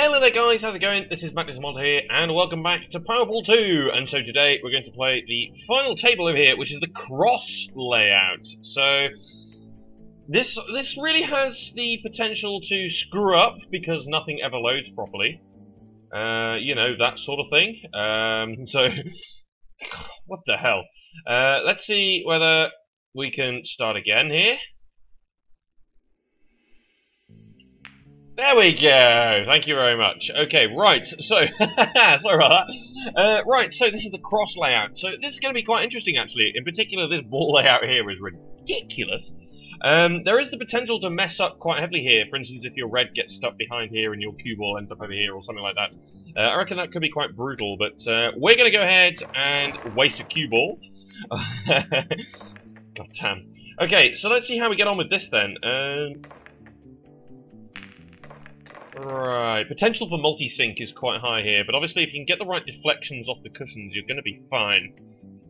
Hello there guys, how's it going? This is Mcdo Tomato here, and welcome back to Powerpool 2! And so today we're going to play the final table over here, which is the cross layout. So, this this really has the potential to screw up, because nothing ever loads properly. Uh, you know, that sort of thing. Um, so, what the hell? Uh, let's see whether we can start again here. There we go. Thank you very much. Okay, right. So, sorry about that. Uh, right, so this is the cross layout. So this is going to be quite interesting, actually. In particular, this ball layout here is ridiculous. Um, there is the potential to mess up quite heavily here. For instance, if your red gets stuck behind here and your cue ball ends up over here or something like that. Uh, I reckon that could be quite brutal, but uh, we're going to go ahead and waste a cue ball. God damn. Okay, so let's see how we get on with this then. Um, Right, potential for multi-sync is quite high here, but obviously if you can get the right deflections off the cushions, you're going to be fine.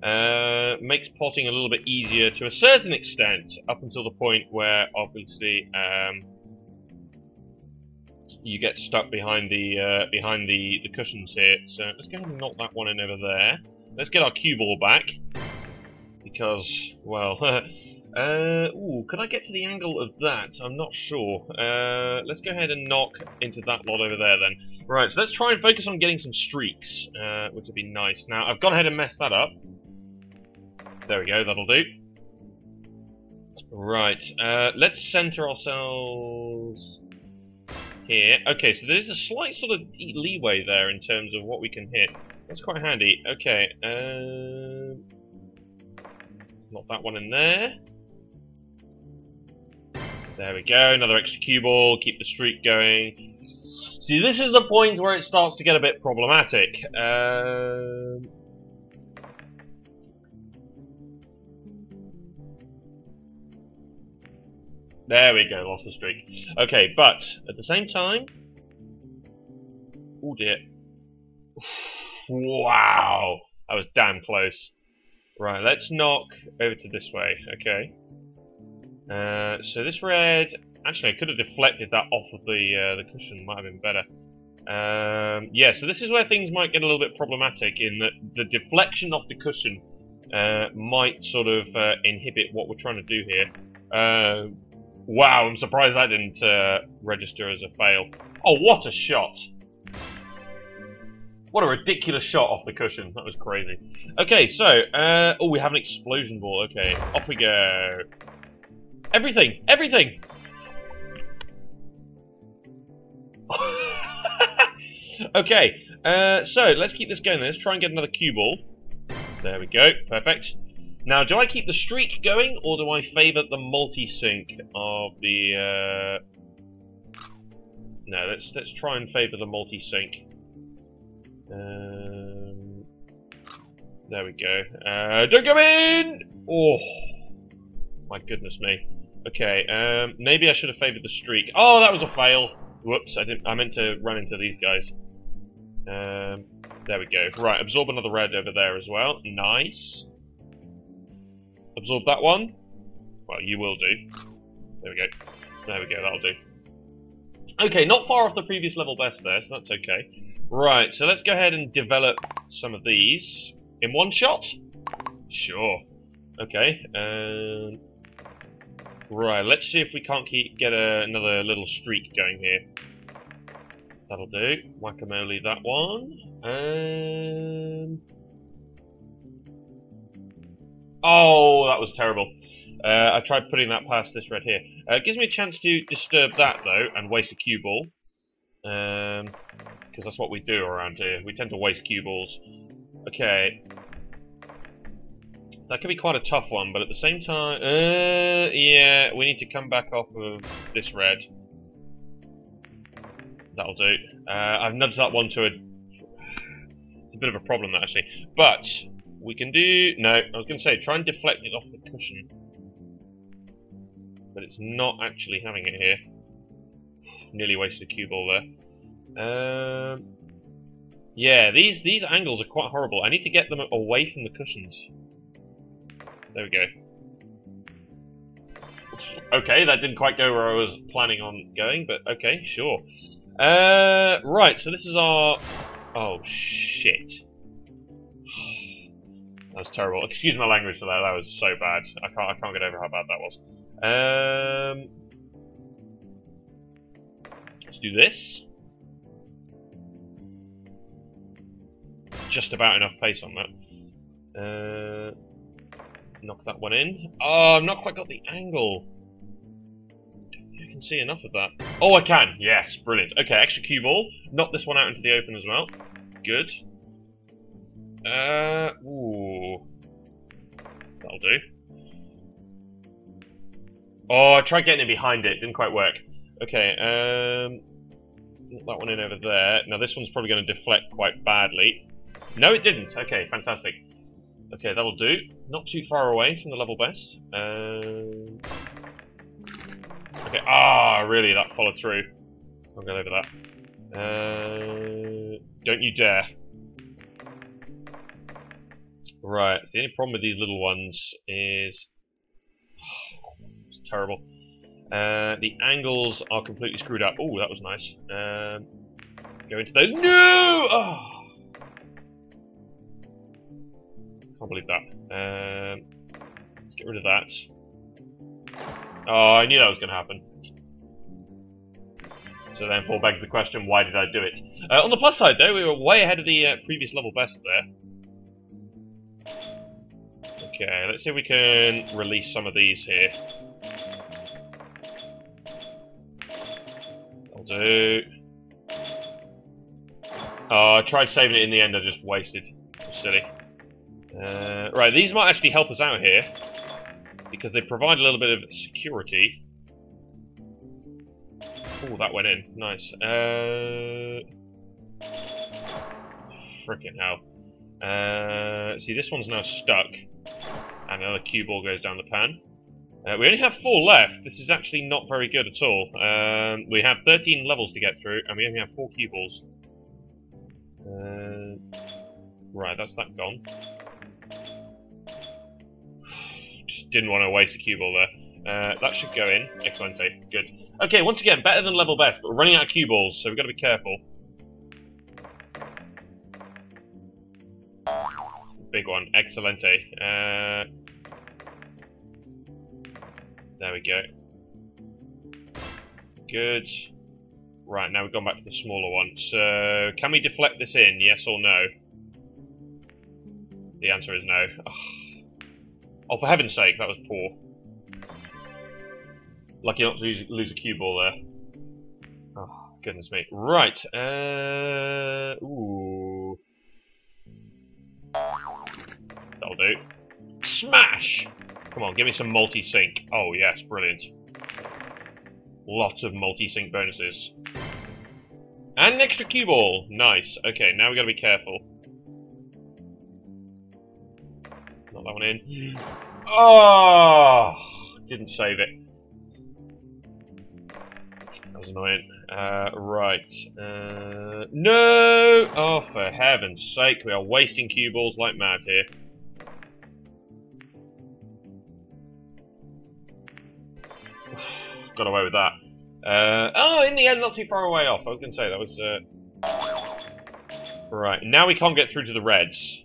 Uh, makes potting a little bit easier to a certain extent, up until the point where, obviously, um, you get stuck behind the uh, behind the, the cushions here. So let's go ahead and knock that one in over there. Let's get our cue ball back, because, well... Uh, ooh, can I get to the angle of that? I'm not sure. Uh, let's go ahead and knock into that lot over there then. Right, so let's try and focus on getting some streaks, uh, which would be nice. Now, I've gone ahead and messed that up. There we go, that'll do. Right, uh, let's center ourselves here. Okay, so there's a slight sort of leeway there in terms of what we can hit. That's quite handy. Okay, uh, not that one in there. There we go, another extra cue ball, keep the streak going. See, this is the point where it starts to get a bit problematic. Um, there we go, lost the streak. Okay, but at the same time... Oh dear. Wow! That was damn close. Right, let's knock over to this way, okay. Uh, so this red, actually I could have deflected that off of the uh, the cushion, might have been better. Um, yeah, so this is where things might get a little bit problematic in that the deflection off the cushion uh, might sort of uh, inhibit what we're trying to do here. Uh, wow, I'm surprised that didn't register as a fail. Oh, what a shot! What a ridiculous shot off the cushion. That was crazy. Okay, so, oh, we have an explosion ball. Okay, off we go. Everything! Everything! okay, uh, so let's keep this going. Let's try and get another cue ball. There we go. Perfect. Now, do I keep the streak going, or do I favour the multi-sync of the... Uh... No, let's let's try and favour the multi-sync. Um, there we go. Uh, don't come in! Oh, my goodness me. Okay, um, maybe I should have favoured the streak. Oh, that was a fail. Whoops, I didn't. I meant to run into these guys. Um, there we go. Right, absorb another red over there as well. Nice. Absorb that one. Well, you will do. There we go. There we go, that'll do. Okay, not far off the previous level best there, so that's okay. Right, so let's go ahead and develop some of these. In one shot? Sure. Okay, um, Right, let's see if we can't keep, get a, another little streak going here. That'll do. Whack-a-mole that one. Um... Oh, that was terrible. Uh, I tried putting that past this red here. Uh, it gives me a chance to disturb that, though, and waste a cue ball. Um, because that's what we do around here. We tend to waste cue balls. Okay, that could be quite a tough one, but at the same time... Uh, yeah, we need to come back off of this red. That'll do. Uh, I've nudged that one to a... It's a bit of a problem, that, actually. But, we can do... No, I was going to say, try and deflect it off the cushion. But it's not actually having it here. Nearly wasted a cue ball there. Um... Yeah, these these angles are quite horrible. I need to get them away from the cushions. There we go. Okay, that didn't quite go where I was planning on going, but okay, sure. Uh, right, so this is our... Oh, shit. That was terrible. Excuse my language for that, that was so bad. I can't, I can't get over how bad that was. Um, let's do this. Just about enough pace on that. Uh, knock that one in. Oh, I've not quite got the angle. I can see enough of that. Oh, I can. Yes, brilliant. Okay, extra cue ball. Knock this one out into the open as well. Good. Uh, ooh. That'll do. Oh, I tried getting it behind it. Didn't quite work. Okay, um... That one in over there. Now this one's probably going to deflect quite badly. No, it didn't. Okay, fantastic. Okay, that'll do. Not too far away from the level best. Um... Okay, ah, really, that followed through. I'll get over that. Uh, don't you dare. Right, so the only problem with these little ones is... it's terrible. Uh, the angles are completely screwed up. Oh, that was nice. Um, go into those. No! Oh. Believe that. Um, let's get rid of that. Oh, I knew that was going to happen. So therefore begs the question, why did I do it? Uh, on the plus side, though, we were way ahead of the uh, previous level best there. Okay, let's see if we can release some of these here. I'll do. Oh, I tried saving it in the end, I just wasted. Silly. Uh, right, these might actually help us out here. Because they provide a little bit of security. Oh, that went in. Nice. Uh... Freaking hell. Uh, see, this one's now stuck. And another cue ball goes down the pan. Uh, we only have four left. This is actually not very good at all. Um, we have 13 levels to get through, and we only have four cue balls. Uh, right, that's that gone. Didn't want to waste a cue ball there. Uh, that should go in. Excellent. Good. Okay, once again, better than level best, but we're running out of cue balls, so we've got to be careful. Big one. Excellente. Uh, there we go. Good. Right, now we've gone back to the smaller one. So, can we deflect this in, yes or no? The answer is no. Oh, for heaven's sake, that was poor. Lucky not to lose, lose a cue ball there. Oh, goodness me. Right, uh... Ooh. That'll do. Smash! Come on, give me some multi-sync. Oh, yes, brilliant. Lots of multi-sync bonuses. And an extra cue ball. Nice. Okay, now we gotta be careful. That one in. Oh! Didn't save it. That was annoying. Uh, right. Uh, no! Oh, for heaven's sake, we are wasting cue balls like mad here. Got away with that. Uh, oh, in the end, not too far away off. I was going to say, that was... Uh... Right, now we can't get through to the reds.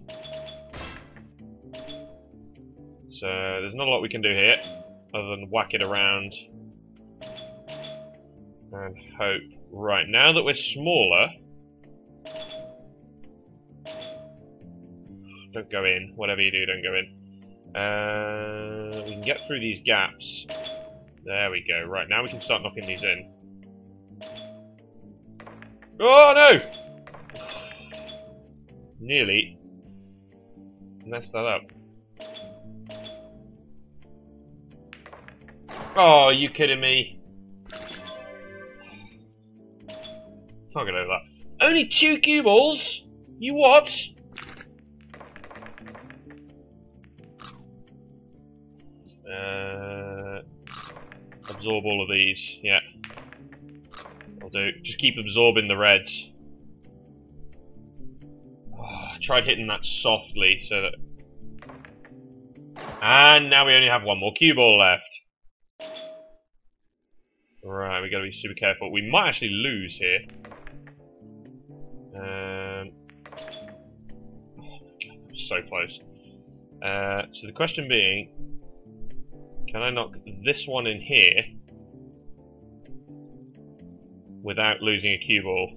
So, there's not a lot we can do here, other than whack it around and hope. Right, now that we're smaller... Don't go in. Whatever you do, don't go in. Uh, we can get through these gaps. There we go. Right, now we can start knocking these in. Oh, no! Nearly messed that up. Oh, are you kidding me? Can't get over that. Only two cue balls? You what? Uh, absorb all of these, yeah. I'll do. Just keep absorbing the reds. Oh, tried hitting that softly so that... And now we only have one more cue ball left we've got to be super careful. We might actually lose here. Um, oh God, so close. Uh, so the question being, can I knock this one in here without losing a cue ball?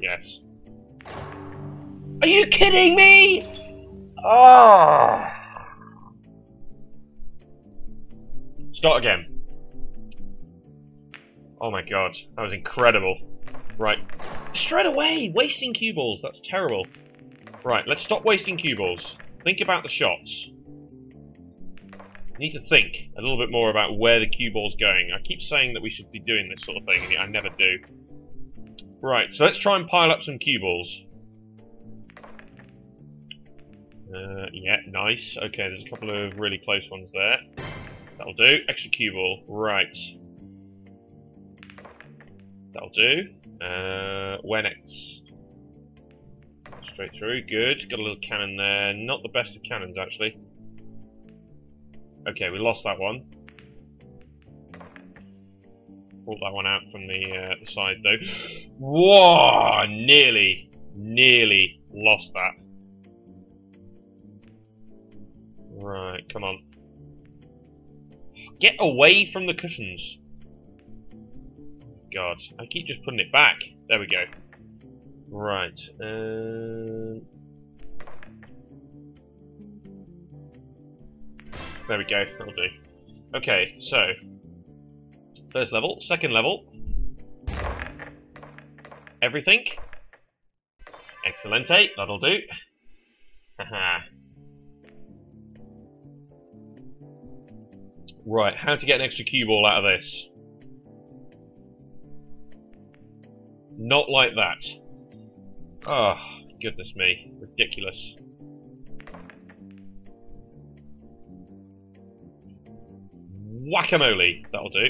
Yes. Are you kidding me? Oh. Start again. Oh my god, that was incredible. Right. Straight away! Wasting cue balls, that's terrible. Right, let's stop wasting cue balls. Think about the shots. You need to think a little bit more about where the cue ball's going. I keep saying that we should be doing this sort of thing, and I never do. Right, so let's try and pile up some cue balls. Uh, yeah, nice. Okay, there's a couple of really close ones there. That'll do. Extra cue ball. Right. That'll do. Uh, where next? Straight through. Good. Got a little cannon there. Not the best of cannons, actually. Okay, we lost that one. Pulled that one out from the, uh, the side, though. Whoa! Nearly, nearly lost that. Right, come on. Get away from the cushions. God, I keep just putting it back. There we go. Right. Uh... There we go, that'll do. Okay, so. First level, second level. Everything. Excellente, that'll do. Haha. right, how to get an extra cue ball out of this. Not like that. Oh, goodness me. Ridiculous. Whack-a-mole. That'll do.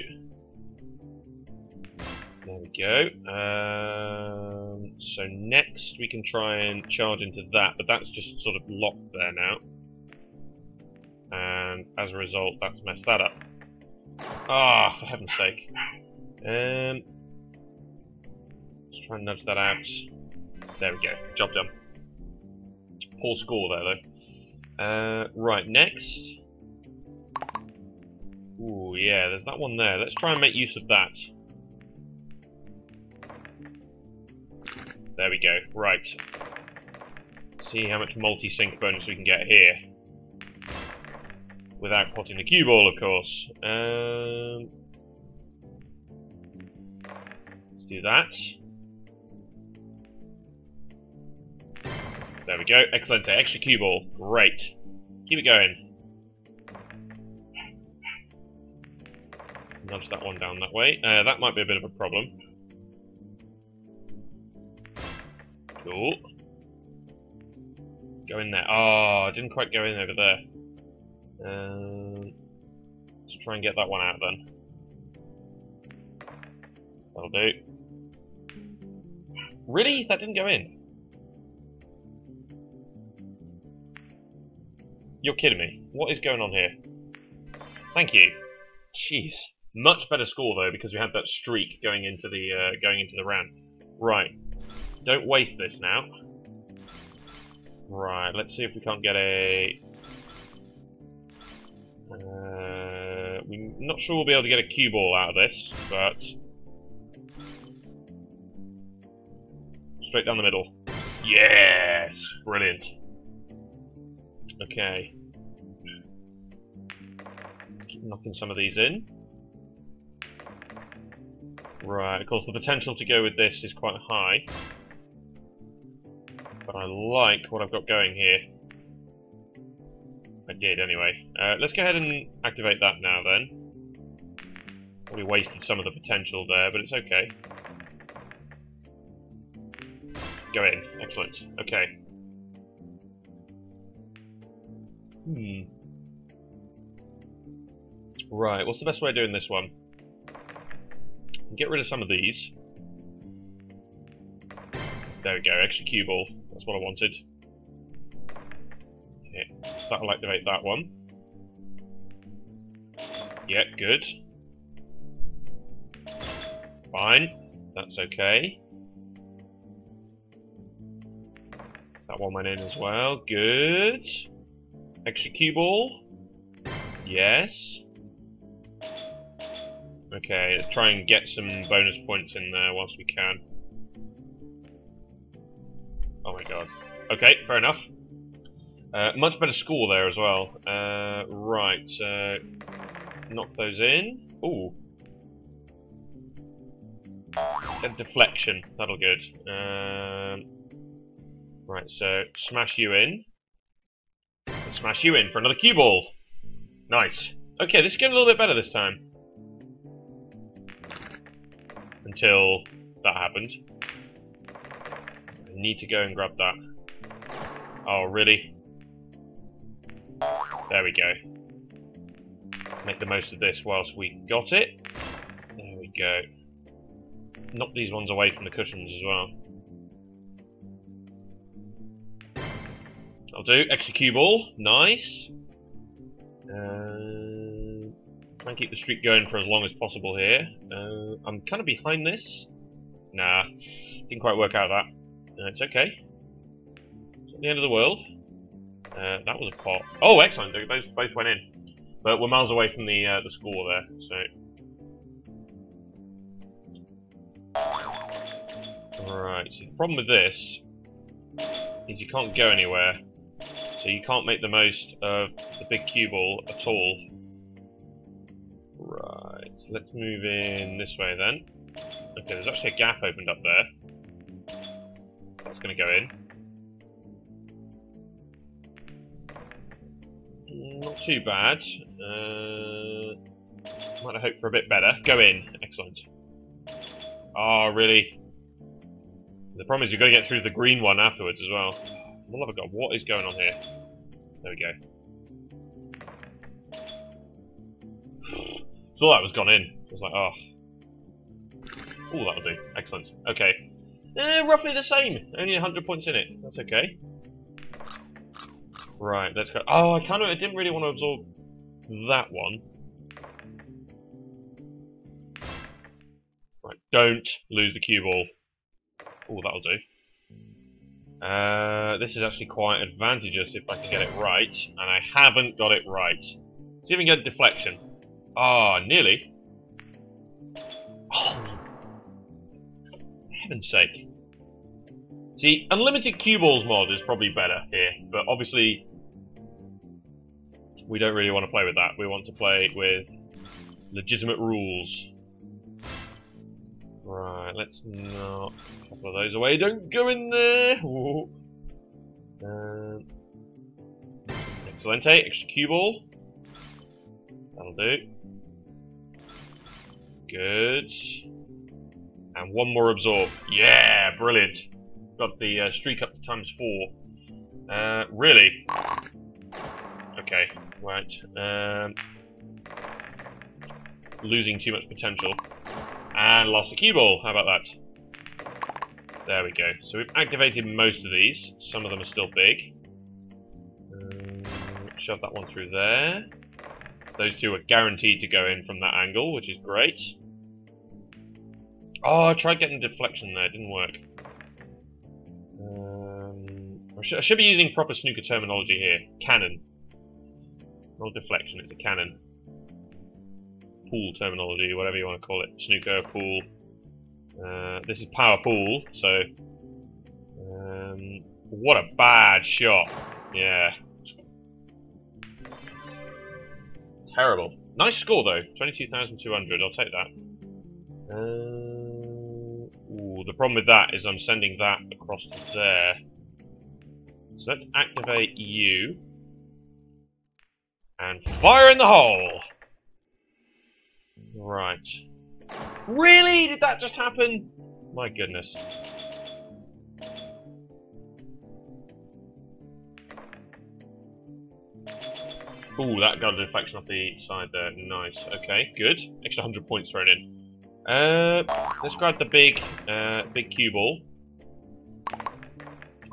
There we go. Um, so next we can try and charge into that, but that's just sort of locked there now. And as a result, that's messed that up. Ah, oh, for heaven's sake. Um, Let's try and nudge that out. There we go. Job done. Poor score there, though. Uh, right, next. Ooh, yeah, there's that one there. Let's try and make use of that. There we go. Right. See how much multi-sync bonus we can get here. Without potting the cue ball, of course. Um, let's do that. There we go. Excellent. Extra cue ball. Great. Keep it going. Nudge that one down that way. Uh, that might be a bit of a problem. Cool. Go in there. Oh, I didn't quite go in over there. Um, let's try and get that one out then. That'll do. Really? That didn't go in? You're kidding me. What is going on here? Thank you. Jeez. Much better score though because we had that streak going into the uh, going into the round. Right. Don't waste this now. Right. Let's see if we can't get a. Uh, we're not sure we'll be able to get a cue ball out of this, but straight down the middle. Yes, brilliant. Okay. Let's keep knocking some of these in. Right, of course the potential to go with this is quite high. But I like what I've got going here. I did anyway. Uh, let's go ahead and activate that now then. We wasted some of the potential there, but it's okay. Go in. Excellent. Okay. Hmm. Right, what's the best way of doing this one? Get rid of some of these. There we go, extra cue ball. That's what I wanted. That'll activate that one. Yeah, good. Fine, that's okay. That one went in as well. Good. Extra cue ball. Yes. Okay, let's try and get some bonus points in there whilst we can. Oh my god. Okay, fair enough. Uh, much better score there as well. Uh, right, uh, knock those in. Ooh. A deflection, that'll good. Um, right, so smash you in. Smash you in for another cue ball. Nice. Okay, this is getting a little bit better this time. Until that happened. I need to go and grab that. Oh, really? There we go. Make the most of this whilst we got it. There we go. Knock these ones away from the cushions as well. I'll do. Execute ball. Nice. Uh, try and keep the streak going for as long as possible here. Uh, I'm kind of behind this. Nah, didn't quite work out that. Uh, it's okay. It's not the end of the world. Uh, that was a pot. Oh, excellent. Those both went in. But we're miles away from the uh, the score there, so. Right, so the problem with this is you can't go anywhere. So you can't make the most of the big cue ball at all. Right, let's move in this way then. Okay, there's actually a gap opened up there. That's going to go in. Not too bad. Uh, might have hoped for a bit better. Go in. Excellent. Oh, really? The problem is you've got to get through the green one afterwards as well. Oh my god, what is going on here? There we go. Thought that was gone in. I was like, oh. Oh, that'll do. Excellent. Okay. Eh, roughly the same. Only 100 points in it. That's okay. Right, let's go. Oh, I kind of I didn't really want to absorb that one. Right, don't lose the cue ball. Oh, that'll do. Uh, this is actually quite advantageous if I can get it right, and I haven't got it right. See if we can get deflection. Ah, oh, nearly. Oh, heaven's sake. See, unlimited cue balls mod is probably better here, but obviously we don't really want to play with that. We want to play with legitimate rules. Right, let's knock a couple of those away. Don't go in there! Um, excelente, extra cue ball. That'll do. Good. And one more absorb. Yeah, brilliant. Got the uh, streak up to times four. Uh, really? Okay, right. Um, losing too much potential. And lost the cue ball. How about that? There we go. So we've activated most of these. Some of them are still big. Um, shove that one through there. Those two are guaranteed to go in from that angle, which is great. Oh, I tried getting deflection there. Didn't work. Um, I, I should be using proper snooker terminology here. Cannon. Not deflection, it's a cannon. Pool terminology, whatever you want to call it. Snooker, pool. Uh, this is power pool, so... Um, what a bad shot. Yeah. Terrible. Nice score, though. 22,200, I'll take that. Uh, ooh, the problem with that is I'm sending that across to there. So let's activate you. And fire in the hole! Right. Really? Did that just happen? My goodness. Ooh, that got a deflection off the side there. Nice. Okay, good. Extra 100 points thrown in. Uh, let's grab the big, uh, big cue ball.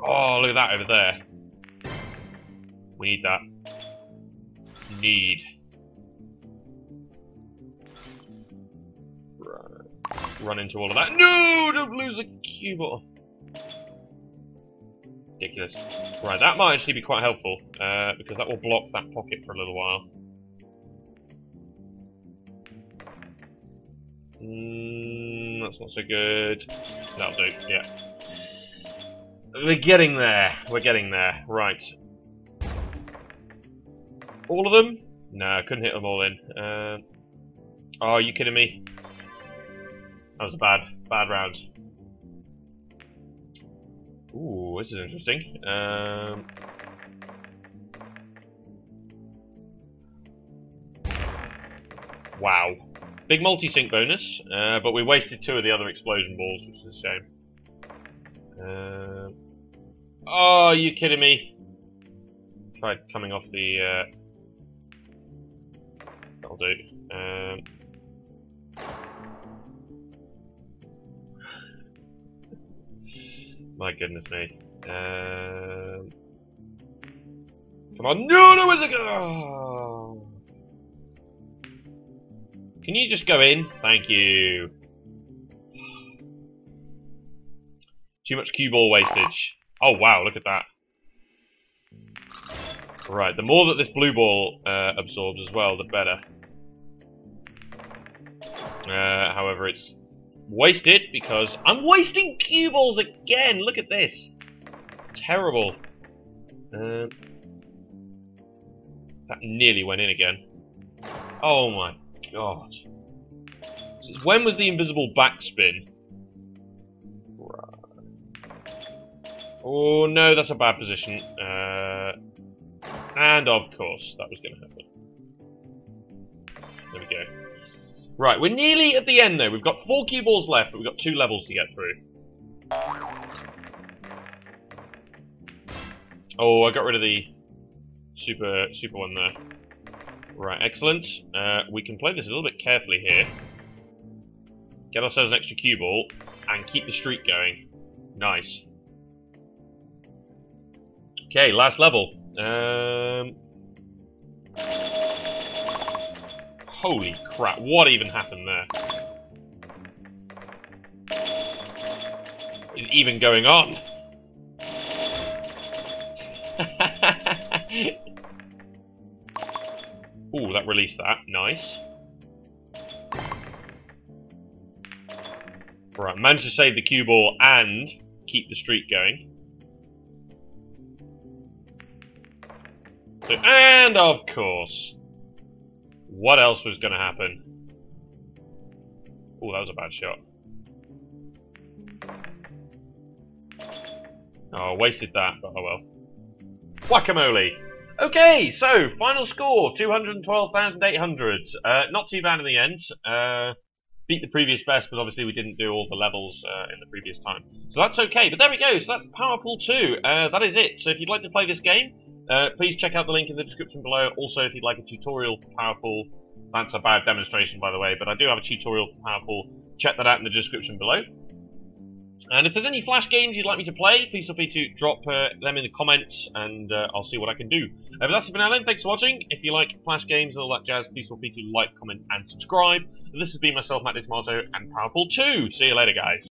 Oh, look at that over there. We need that need. Run into all of that. No! Don't lose the ball. Ridiculous. Right, that might actually be quite helpful, uh, because that will block that pocket for a little while. Mm, that's not so good. That'll do, yeah. We're getting there. We're getting there. Right. All of them? No, couldn't hit them all in. Uh, oh, are you kidding me? That was a bad, bad round. Ooh, this is interesting. Um, wow. Big multi-sync bonus, uh, but we wasted two of the other explosion balls, which is a shame. Uh, oh, you kidding me? Tried coming off the... Uh, that'll do. Um, My goodness me. Um, come on. No, no, where's it go? Can you just go in? Thank you. Too much cue ball wastage. Oh, wow, look at that. Right, the more that this blue ball uh, absorbs as well, the better. Uh, however, it's wasted because I'm wasting cue balls again. Look at this. Terrible. Uh, that nearly went in again. Oh my god. When was the invisible backspin? Oh no, that's a bad position. Uh, and of course, that was going to happen. There we go. Right, we're nearly at the end though. We've got four cue balls left, but we've got two levels to get through. Oh, I got rid of the super super one there. Right, excellent. Uh, we can play this a little bit carefully here. Get ourselves an extra cue ball and keep the streak going. Nice. Okay, last level. Um, Holy crap, what even happened there? Is even going on? Ooh, that released that. Nice. Right, managed to save the cue ball and keep the streak going. So, and of course, what else was going to happen? Oh, that was a bad shot. Oh, wasted that, but oh well. Whack a moley. Okay, so, final score, 212,800. Uh, not too bad in the end. Uh, beat the previous best, but obviously we didn't do all the levels uh, in the previous time. So that's okay, but there we go, so that's Powerpool 2. Uh, that is it. So if you'd like to play this game, uh, please check out the link in the description below. Also, if you'd like a tutorial for Powerpool, that's a bad demonstration, by the way, but I do have a tutorial for Powerpool. Check that out in the description below. And if there's any Flash games you'd like me to play, please feel free to drop uh, them in the comments, and uh, I'll see what I can do. Uh, but that's it for now then. Thanks for watching. If you like Flash games and all that jazz, please feel free to like, comment, and subscribe. This has been myself, Mcdo Tomato, and Powerpool 2. See you later, guys.